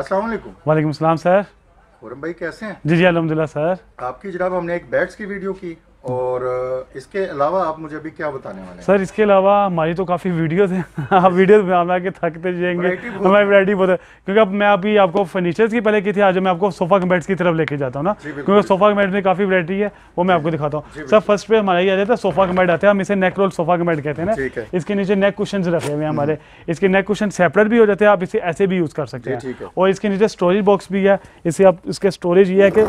अस्सलाम वालेकुम। सलाम सर। खुरम भाई कैसे हैं? जी जी अलहमदिल्ला सर। आपकी जनाब हमने एक बैट्स की वीडियो की। और इसके अलावा आप मुझे अभी क्या बताने वाले हैं? सर इसके अलावा हमारी तो काफ़ी वीडियोस हैं। आप वीडियोस में आना के थकते जाएँगे। हमारी वैरायटी बहुत है। क्योंकि अब मैं अभी आपको फर्नीचर्स की पहले की थी आज मैं आपको सोफा बेड्स की तरफ़ लेके जाता हूँ ना। क्योंकि सोफा बेड में काफ़ी वैरायटी है वो मैं आपको दिखाता हूँ। सर फ़र्स्ट पे हमारा ये आ जाता है सोफा बेड आता है। हम इसे नेक रोल सोफा बेड कहते हैं ना। इसके नीचे नेक कुशन रखे हुए हैं हमारे। इसके नेक कुशन सेपरेट भी हो जाते हैं आप इसे ऐसे भी यूज़ कर सकते हैं। और इसके नीचे स्टोरेज बॉक्स भी है। इसे आप इसके स्टोरेज ये है कि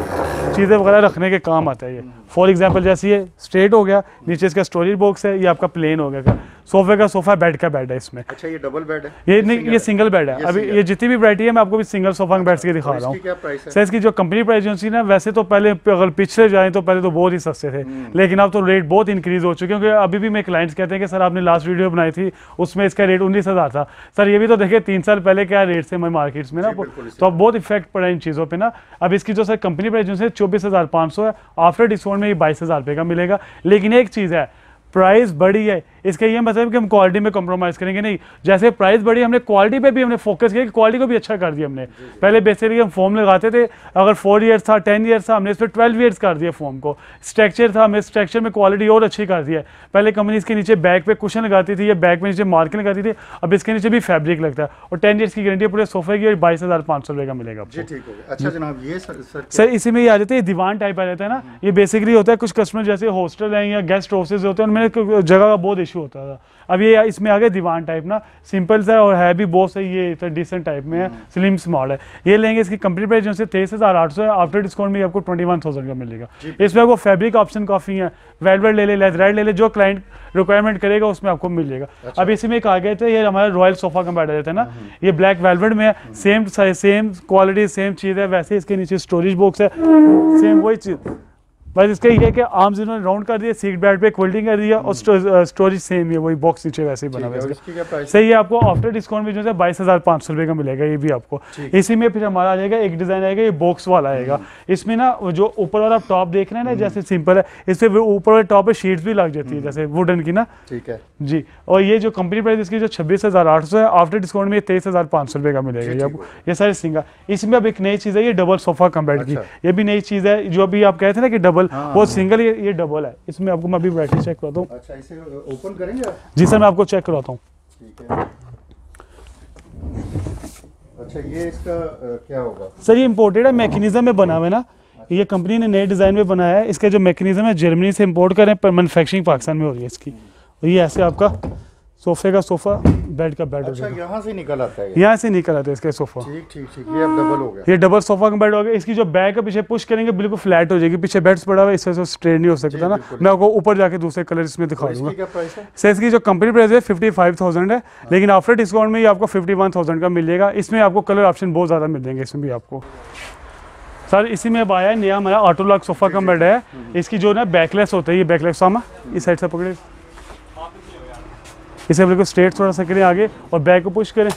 चीज़ें वगैरह रखने के काम आता है ये। फॉर एग्ज़ाम्पल जैसे ये स्ट्रेट हो गया, नीचे इसका स्टोरेज बॉक्स है, ये आपका प्लेन हो गया। सोफे का सोफा बेड का बेड है इसमें। अच्छा ये डबल बेड है? ये नहीं ये सिंगल बेड है। ये अभी ये जितनी भी वरायटी है मैं आपको भी सिंगल सोफा बेड्स की दिखा रहा हूँ। इसकी क्या प्राइस है? सर इसकी जो कंपनी प्राइस जो ना वैसे तो पहले अगर पिछले जाए तो पहले तो बहुत ही सस्ते थे। हम्म। लेकिन अब तो रेट बहुत इंक्रीज हो चुके हैं क्योंकि अभी भी मेरे क्लाइंट्स कहते हैं कि सर आपने लास्ट वीडियो बनाई थी उसमें इसका रेट उन्नीस हज़ार था। सर ये भी तो देखिए तीन साल पहले क्या रेट थे हमारे मार्केट्स में ना तो अब बहुत इफ़ेक्ट पड़ा इन चीज़ों पर ना। अब इसकी जो सर कंपनी प्राइस जो है चौबीस हज़ार पाँच सौ है। आफ्टर डिस्काउंट में ये बाईस हज़ार रुपये का मिलेगा। लेकिन एक चीज़ है प्राइस बढ़ी है। इसका ये मतलब कि हम क्वालिटी में कॉम्प्रोमाइज़ करेंगे नहीं। जैसे प्राइस बढ़ी हमने क्वालिटी पे भी हमने फोकस किया कि क्वालिटी को भी अच्छा कर दिया हमने। पहले बेसिकली हम फॉर्म लगाते थे अगर फोर ईयर्स था टेन ईयर्स था हमने इस पर ट्वेल्व ईयर्स कर दिया फॉर्म को। स्ट्रक्चर था हमने स्ट्रक्चर में क्वालिटी और अच्छी कर दी है। पहले कंपनी इसके नीचे बैक पे कुशन लगाती थी या बैक में नीचे मार्किंग लगाती थी अब इसके नीचे भी फैब्रिक लगता है। और टेन ईयर्स की गारंटी पूरे सोफे की और बाईस हज़ार पाँच सौ रुपये का मिलेगा अच्छा जनाब ये सर इसी में ये आ जाता है दीवान टाइप आ जाता है ना। ये बेसिकली होता है कुछ कस्टमर जैसे हॉस्टल हैं या गेस्ट हाउसेज होते हैं उनमें जगह का बहुत इशू होता था। अब ये इसमें आ गया दीवान टाइप ना। सिंपल सा और है भी बहुत सही ये तो डिसेंट टाइप में है। स्लिम स्मॉल है। ये लेंगे इसकी कंपनी प्राइस जो है तेईस हज़ार आठ सौ है। आफ्टर डिस्काउंट में आपको ट्वेंटी वन थाउज़ेंड का मिलेगा। इसमें आपको फैब्रिक ऑप्शन काफ़ी है। वेलवेट ले ले लेथराइड ले ले जो क्लाइंट रिक्वायरमेंट करेगा उसमें आपको मिलेगा। जाएगा अब इसी में एक आ गए थे ये हमारा रॉयल सोफा का बैठा जाता है ना। ये ब्लैक वेलवेट में है। सेम सेम क्वालिटी सेम चीज़ है। वैसे इसके नीचे स्टोरेज बॉक्स है। सेम वही चीज़। बस इसका ये है कि आर्म्स इन्होंने राउंड कर दिया सीट बेल्ट पे क्विल्टिंग कर दिया और स्टोरेज सेम ही है वही बॉक्स नीचे वैसे ही बना हुआ है सही है? आपको आफ्टर डिस्काउंट में जो है बाईस हज़ार पाँच सौ रुपये का मिलेगा ये भी आपको। इसी में फिर हमारा आ जाएगा एक डिज़ाइन आएगा ये बॉक्स वाला आएगा। इसमें ना जो ऊपर वाला टॉप देख रहे हैं ना जैसे सिंपल है इससे ऊपर वाले टॉप पे शीट्स भी लग जाती है जैसे वुडन की ना। ठीक है। जी और ये जो कंपनी प्राइस इसकी जो छब्बीस हज़ार आठ सौ है आफ्टर डिस्काउंट में ये तेईस हज़ार पाँच सौ रुपये का मिलेगा ये आपको ये सारे सिंगल इसमें अब एक नई चीज़ है ये डबल सोफा कम बेड की। ये भी नई चीज़ है जो अभी आप कहते थे ना कि डबल हाँ, वो सिंगल ये ये डबल है। इसमें आपको मैं अभी बैटरी चेक कराता हूँ। अच्छा इसे ओपन करेंगे? जी सर मैं आपको चेक कराता हूँ। अच्छा ये इसका क्या होगा? सर ये इम्पोर्टेड है मैकेनिज्म में बना हुआ है ना। ये कंपनी ने नए डिज़ाइन में बनाया है। इसका जो मैकेनिज्म है जर्मनी से इंपोर्ट करें पर मैनुफैक्चरिंग पाकिस्तान में हो रही है इसकी। और ये ऐसे आपका सोफे का सोफ़ा बेड का बेड हो अच्छा जाएगा यहाँ से निकल आता है यहाँ से निकल आता है इसका सोफ़ा। ठीक ठीक ठीक ये अब डबल हो गया। ये डबल सोफा का बेड हो गया। इसकी जो बैक है पीछे पुश करेंगे बिल्कुल फ्लैट हो जाएगी। पीछे बेड्स पड़ा हुआ है इससे स्ट्रेट नहीं हो सकता ना। मैं आपको ऊपर जाके दूसरे कलर इसमें दिखा दूँगा। है? सर इसकी जो कंपनी प्राइस है फिफ्टी फाइव थाउज़ेंड है। लेकिन आफ्टर डिस्काउंट में ये आपको फिफ्टी वन थाउज़ेंड का मिलेगा। इसमें आपको कलर ऑप्शन बहुत ज़्यादा मिल जाएँगे इसमें भी आपको। सर इसी में अब आया है नया हमारा ऑटो लॉक सोफा का बेड है। इसकी जो ना बैकलेस होता है ये बैकलेस सामा इस साइड से पकड़े। इसे बिल्कुल स्ट्रेट थोड़ा सा करें आगे और बैक को पुश करें।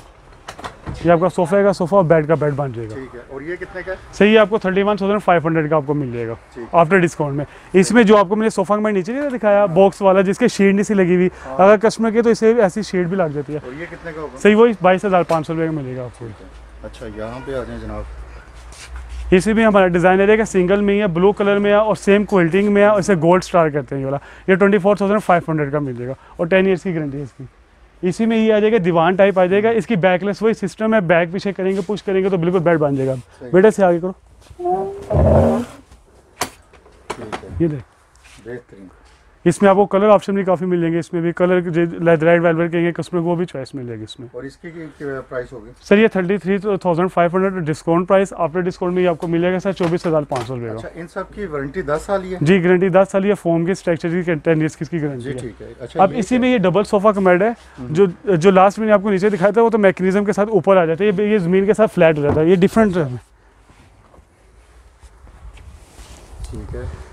ये आपका सोफे का सोफा और बेड का बेड बन जाएगा। ठीक है और ये कितने का सही है आपको thirty one thousand five hundred का आपको मिल जाएगा आफ्टर डिस्काउंट में। इसमें जो आपको मैंने सोफा में नीचे नहीं दिखाया बॉक्स वाला जिसके शेड नहीं सी लगी हुई अगर कस्टमर के तो इसे ऐसी शीट भी लग जाती है। और ये कितने का सही वही बाईस हज़ार पाँच सौ रुपये का मिलेगा आपको। अच्छा यहाँ पे आ जाए जनाब। इसी भी हमारा डिज़ाइनर है सिंगल में ही है ब्लू कलर में है और सेम क्विल्टिंग में है और इसे गोल्ड स्टार करते हैं ये वाला। ये twenty four thousand five hundred का मिल जाएगा और टेन ईयर्स की गारंटी है इसकी। इसी में ये आ जाएगा दीवान टाइप आ जाएगा इसकी बैकलेस वही सिस्टम है बैक पीछे करेंगे पुश करेंगे तो बिल्कुल बेड बन जाएगा। बेटे से आगे करो। ये देख। बेहतरीन। इसमें आपको कलर ऑप्शन भी काफ़ी मिल जाएँगे इसमें भी कलर लेदराइट वेलवेट कहेंगे कस्टमर को भी चॉइस मिल जाएगी इसमें। और इसकी प्राइस होगी? सर ये thirty three thousand five hundred discount price after discount में ये आपको मिलेगा सर चौबीस हज़ार पाँच सौ रुपये का। अच्छा इन सब की वारंटी दस साल है जी गारंटी दस साल ये फोम की स्ट्रक्चर की टेन ईयर्स की गारंटी है। ठीक है। अच्छा अब इसी में ये डबल सोफा कमेड है जो जो लास्ट मैंने आपको नीचे दिखाया था वो तो मैकेनिज्म के साथ ऊपर आ जाता है ये ज़मीन के साथ फ्लैट हो जाता है ये डिफरेंट है। ठीक है।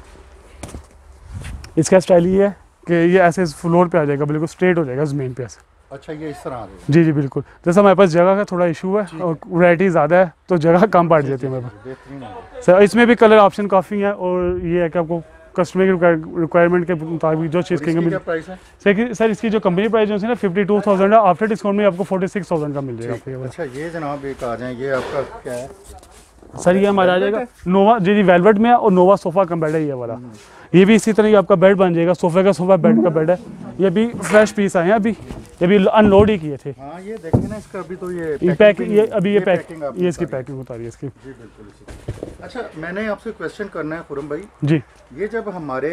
इसका स्टाइल ये है कि ये ऐसे फ्लोर पे आ जाएगा बिल्कुल स्ट्रेट हो जाएगा ज़मीन पे ऐसे। अच्छा ये इस तरह आ जाएगा जी जी बिल्कुल। जैसे हमारे पास जगह का थोड़ा इशू है और वैरायटी ज़्यादा है तो जगह कम पड़ जाती है हमारे पास। सर इसमें भी कलर ऑप्शन काफ़ी है और ये है कि आपको कस्टमर की रिक्वायरमेंट के मुताबिक जो चीज़ कहेंगे सर इसकी जो कंपनी प्राइस जो है ना फिफ्टी टू थाउज़ेंड है आफ्टर डिस्काउंट में आपको फोर्टी सिक्स थाउज़ेंड का मिल जाएगा। अच्छा ये जनाब एक आ जाए ये आपका क्या है? सर ये हमारा आ जाएगा। नोवा जी जी वेलवेट में है और नोवा सोफा का बेड है ये वाला। ये भी इसी तरह ही आपका बेड बन जाएगा। सोफे का सोफा बेड का बेड है। ये भी फ्रेश पीस आए हैं अभी। ये भी अनलोड ही किए थे। हाँ ये देखें ना इसका अभी तो ये ये पैक ये अभी ये पैक ये इसकी उतारी है। पैकिंग उतारी है इसकी। जी बिल्कुल अच्छा मैंने आपसे क्वेश्चन करना है खुरम भाई। जी। ये जब हमारे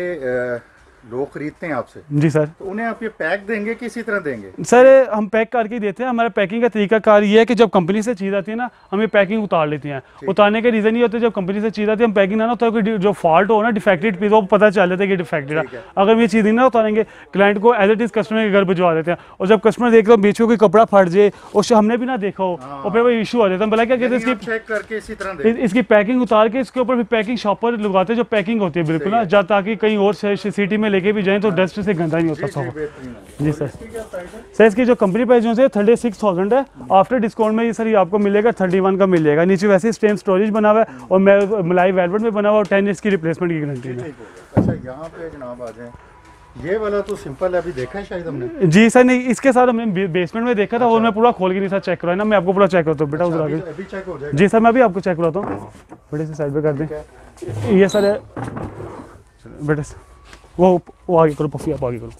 लोग खरीदते हैं आपसे। जी सर। तो उन्हें आप ये पैक देंगे कि इसी तरह देंगे? सर हम पैक करके देते हैं। हमारा पैकिंग का तरीका कार ये है कि जब कंपनी से चीज़ आती है ना हम ये पैकिंग उतार लेते हैं। उतारने के रीज़न ये होते हैं जब कंपनी से चीज़ आती है हम पैकिंग ना है जो फॉल्ट हो ना डिफेक्टेड पीस वो पता चल जाता है कि डिफेक्टेड है। है। अगर हम ये चीज़ ना उतारेंगे क्लाइंट को एज इट इज़ कस्टमर के घर भिजवा देते हैं। और जब कस्टमर देख लो बीच में कोई कपड़ा फट जाए और उससे हमने भी ना देखा हो और फिर वो इशू आ जाता है। क्या कहते हैं इसकी चेक करके इसी तरह इसकी पैकिंग उतार के इसके ऊपर भी पैकिंग शॉपर लगाते हैं जो पैकिंग होती है बिल्कुल ना जब ताकि कहीं और सिटी में लेके भी जाएँ तो डस्ट से गंदा नहीं होता सोफा जी सर। है? सर इसकी जो कंपनी प्राइस जो है थर्टी सिक्स थाउज़ेंड है। आफ्टर डिस्काउंट में ये सर ये आपको मिलेगा थर्टी वन का मिल जाएगा नीचे वैसे स्टेन स्टोरेज बना हुआ है और मैं मलाई वेलवेट में बना हुआ और टेन ईयर्स की रिप्लेसमेंट की गारंटी है। हो अच्छा यहाँ पे जनाब आ जाए। ये वाला तो सिंपल है अभी देखा है शायद हमने? जी सर नहीं इसके साथ हमने बेसमेंट में देखा था और मैं पूरा खोल के नहीं था चेक करवाया। ना मैं आपको पूरा चेक करता हूँ बेटा उधर आगे। चेक हो जाएगा। जी सर मैं भी आपको चेक करवाता हूँ। बेटे से साइड पे कर दें। ये सर है बेटे से- वो वो आगे करो पफी आप आगे करो।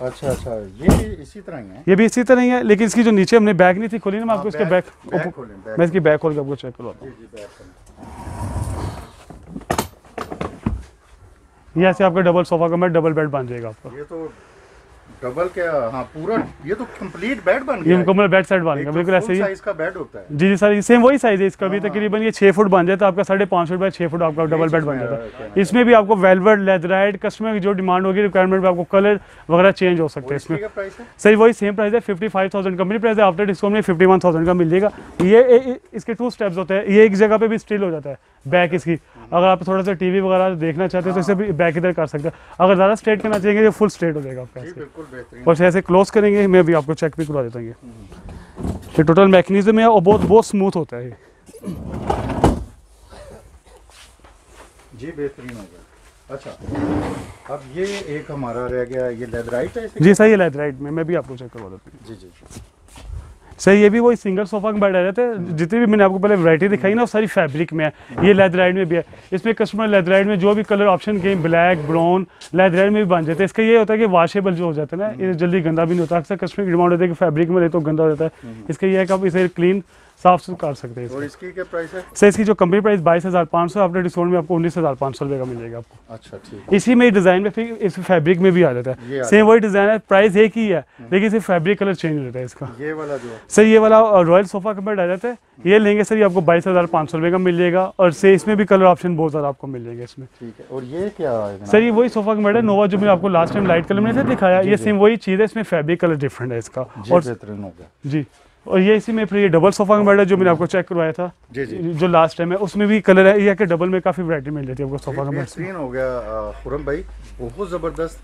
अच्छा अच्छा ये भी इसी तरह ही है? ये भी इसी तरह ही है लेकिन इसकी जो नीचे हमने बैग नहीं थी खोली ना मैं आपको हाँ, इसके बैग बैग मैं इसकी बैग खोल के आपको चेक करवाता हूँ ये ऐसे आपका डबल सोफा का मैं डबल बेड बन जाएगा आपका। ये तो डबल क्या हाँ पूरा ये तो कंप्लीट बेड बन गया है। मुकम्मल बेड सेट बन गया तो बिल्कुल ऐसे ही। साइज़ का बेड होता है। जी जी सर सेम वही साइज़ है इसका भी हाँ, तकरीबन ये छः फुट बन जाए तो आपका साढ़े पाँच फुट बाय छः फुट आपका डबल बेड बन जाता है। इसमें भी आपको वेलवेट लेदराइट कस्टमर की जो डिमांड होगी रिक्वायरमेंट में आपको कलर वगैरह चेंज हो सकते हैं इसमें। है? सही वही सेम प्राइस है fifty five thousand company price है आफ्टर डिस्काउंट में फिफ्टी वन थाउज़ेंड का मिल जाएगा ये इसके टू स्टेप्स होते हैं। ये एक जगह पे भी स्टिल हो जाता है बैक इसकी। अगर आप थोड़ा सा टीवी वगैरह देखना चाहते हैं तो इसे भी बैक इधर कर सकते हैं। अगर ज़्यादा स्ट्रेट करना चाहेंगे तो फुल स्ट्रेट हो जाएगा आपका बिल्कुल बेहतरीन। और ऐसे क्लोज करेंगे मैं भी आपको चेक भी करवा देता हूँ ये। टोटल मैकेनिज्म है और बहुत बहुत स्मूथ होता है ये। जी बेहतरीन हो गया। अच्छा अब ये एक हमारा रह गया ये लेदराइट है जी सही है लेदराइट में मैं भी आपको चेक करवा देता हूँ। जी जी। सही ये भी वही सिंगल सोफा में बैठा रहते हैं। जितनी भी मैंने आपको पहले वैरायटी दिखाई ना वो सारी फैब्रिक में है। ये लेदराइड में भी है। इसमें कस्टमर लेदराइड में जो भी कलर ऑप्शन के ब्लैक ब्राउन लेदराइड में भी बन जाते हैं। इसका ये होता है कि वाशेबल जो हो जाता है ना ये जल्दी गंदा भी नहीं होता। अक्सर कस्टमर की डिमांड होती है कि फैब्रिक में ले तो गंदा हो जाता है। इसका यह है कि आप इसे क्लीन साफ़ सुथरा कर सकते हैं और इसकी क्या प्राइस है? सर इसकी जो कंपनी प्राइस बाईस हज़ार पाँच सौ आफ्टर डिस्काउंट में आपको उन्नीस हज़ार पाँच सौ रुपये का मिल जाएगा आपको। अच्छा ठीक इसी में डिज़ाइन में फिर इस फैब्रिक में भी आ जाता है। सेम वही डिज़ाइन है प्राइस एक ही है लेकिन सिर्फ़ फैब्रिक कलर चेंज हो जाता है इसका। ये वाला जो सर ये वाला रॉयल सोफा का बेड आ जाता है। ये लेंगे सर ये आपको बाईस हज़ार पाँच सौ रुपये का मिल जाएगा और से इसमें भी कलर ऑप्शन बहुत ज़्यादा आपको मिल जाएगा इसमें। ठीक है और ये क्या सर ये वही सोफा का बेड है नोवा जो मैंने आपको लास्ट टाइम लाइट कलर में दिखाया ये सेम वही चीज़ है इसमें फैब्रिक कलर डिफरेंट है इसका। और जी। और ये इसी में फिर ये डबल सोफा का बेड है जो मैंने आपको चेक करवाया था। जी जी। जो लास्ट टाइम है उसमें भी कलर है ये कि डबल में काफ़ी वैरायटी मिल जाती है आपको सोफा का बेड हो गया खुरम भाई बहुत ज़बरदस्त।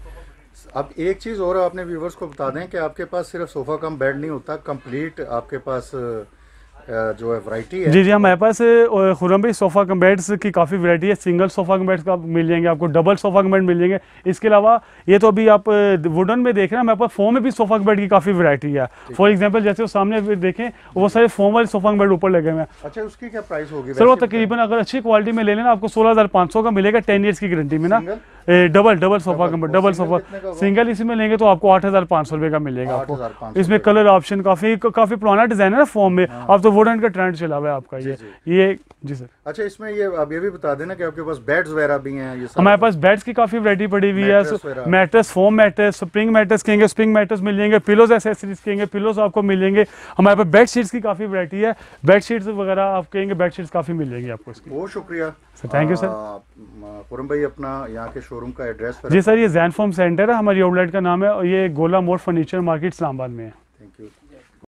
अब एक चीज़ और आपने व्यूवर्स को बता दें कि आपके पास सिर्फ़ सोफ़ा कम बेड नहीं होता कंप्लीट आपके पास जो है वैरायटी है। जी जी हमारे पास खुरम भाई सोफ़ा कम बेड्स की काफ़ी वैरायटी है। सिंगल सोफ़ा कम बेड्स का मिल जाएँगे आपको डबल सोफ़ा कम बेड मिल जाएँगे। इसके अलावा ये तो अभी आप वुडन में देख रहे हैं हमारे पास फोम में भी सोफ़ा कम बेड की काफ़ी वैरायटी है। फॉर एग्जांपल जैसे वो सामने देखें वो सारे फोम वाले सोफ़ा कम बेड ऊपर लगे हुए हैं। अच्छा उसकी क्या प्राइस होगी सर वो तकरीबन अगर अच्छी क्वालिटी में ले लेना आपको सोलह का मिलेगा टेन ईयर्स की गारंटी में ना। सिंगल डबल डबल सोफ़ा और डबल सोफ़ा का? सिंगल इसी में लेंगे तो आपको आठ हज़ार पाँच सौ रुपये का मिलेगा आपको। इसमें कलर ऑप्शन काफ़ी काफ़ी पुराना डिज़ाइन है ना फॉर्म में। अब तो वुडन का ट्रेंड चला हुआ है आपका ये। ये जी सर अच्छा इसमें ये अब ये भी बता देना कि आपके पास बेड्स वगैरह भी हैं ये हमारे पास बेड्स की काफ़ी वैरायटी पड़ी हुई है। Mattress foam mattress spring mattress कहेंगे स्प्रिंग मैट्रेस मिल जाएँगे पिलोज एसेसरीज कहेंगे पिलोज आपको मिलेंगे हमारे पास बेड शीट्स की काफ़ी वैरायटी है। बेड शीट्स वगैरह आप कहेंगे बेड शीट्स काफ़ी मिल जाएँगी आपको इसकी। बहुत शुक्रिया। Sir, you, sir. Sir Khurram भाई अपना यहाँ के शोरूम का एड्रेस जी सर ये जैन फॉर्म सेंटर है हमारी आउटलेट का नाम है और ये गोला मोड़ फर्नीचर मार्केट इस्लाबाद में है।